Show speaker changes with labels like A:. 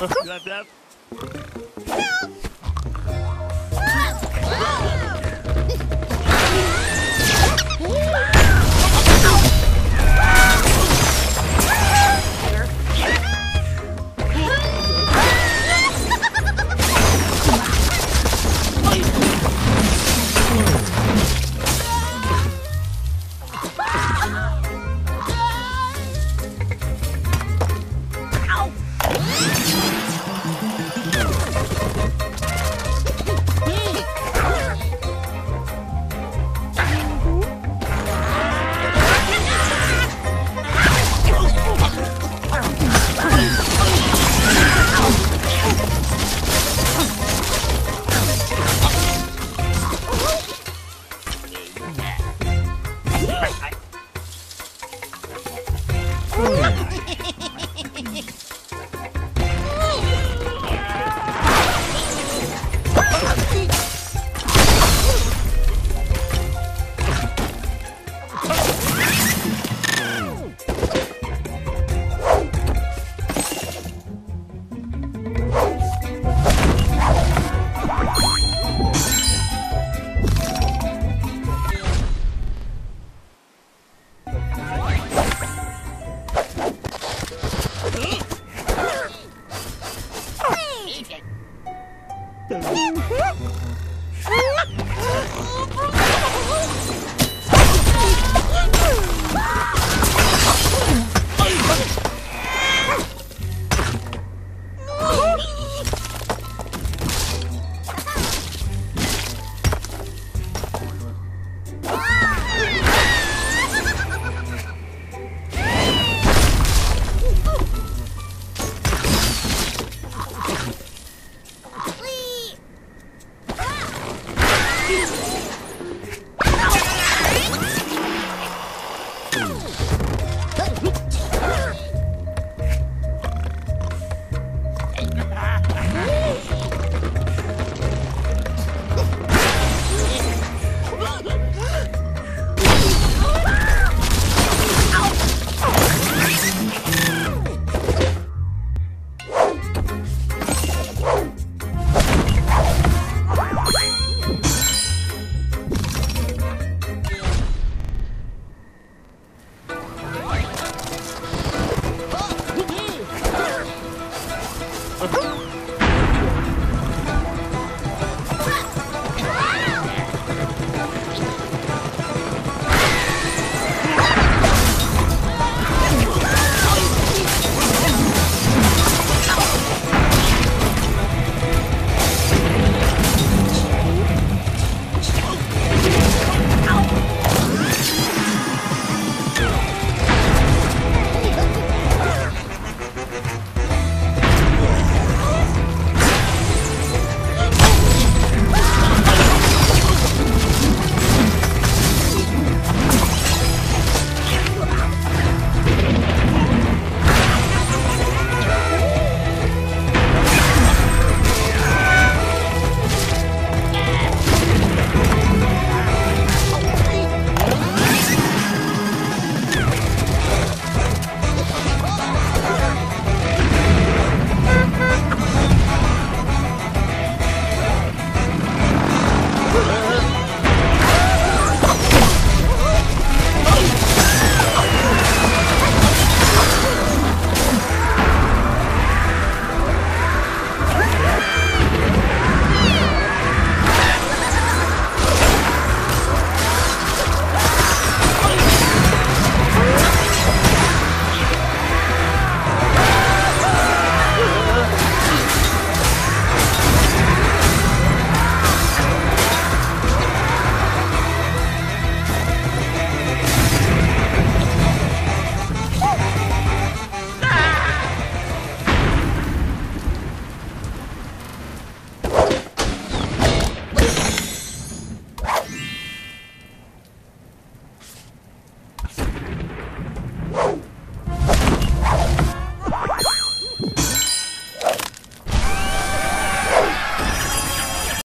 A: Help!
B: Right.
C: 嗯 哼